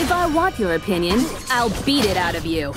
If I want your opinion, I'll beat it out of you.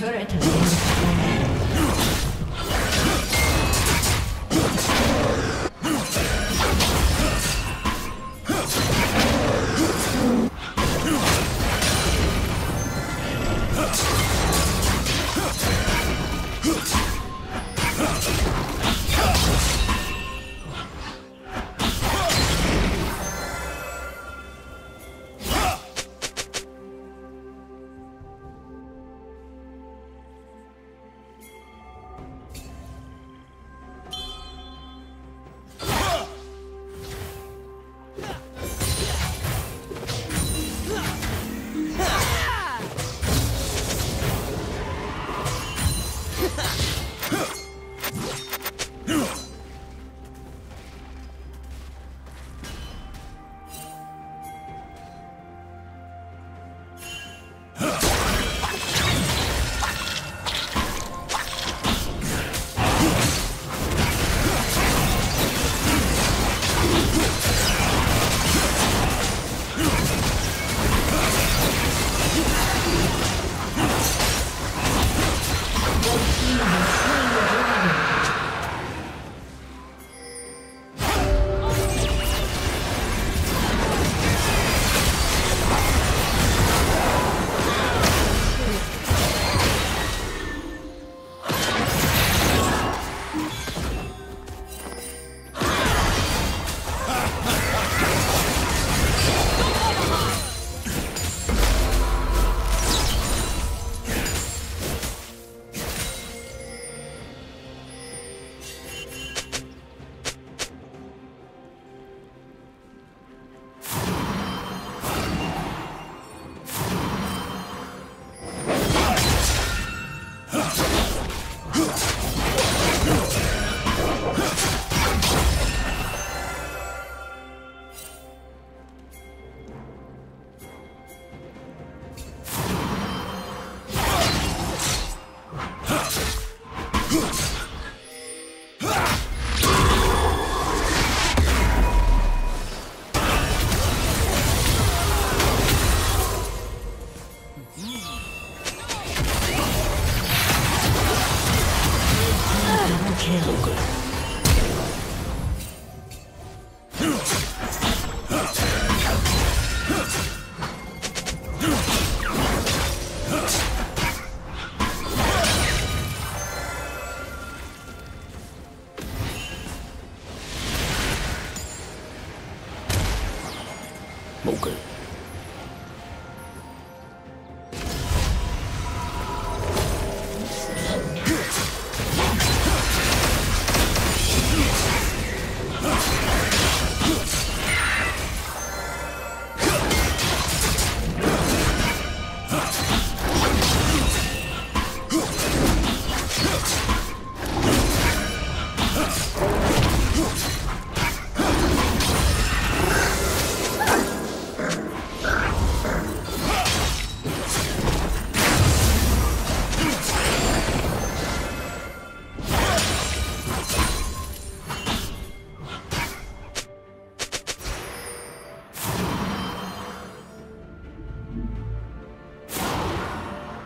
求人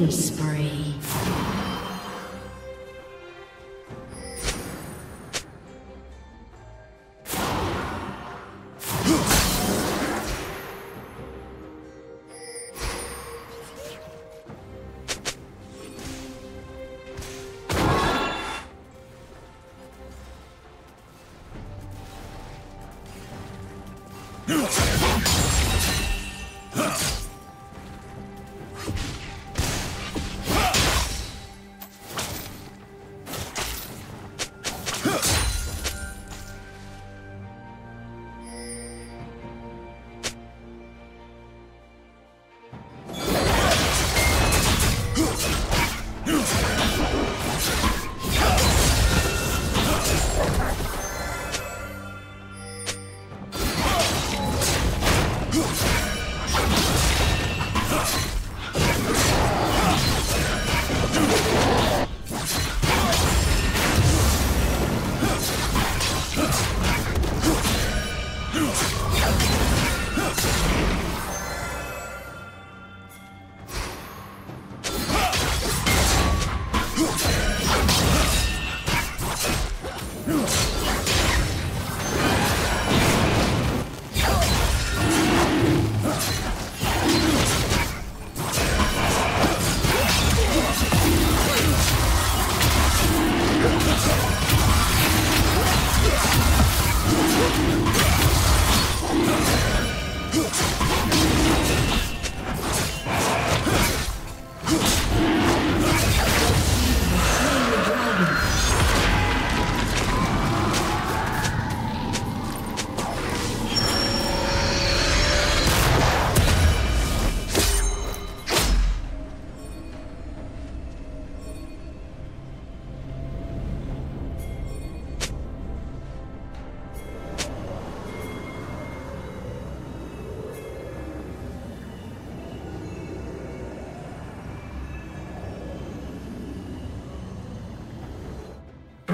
Killing spree. Ooh.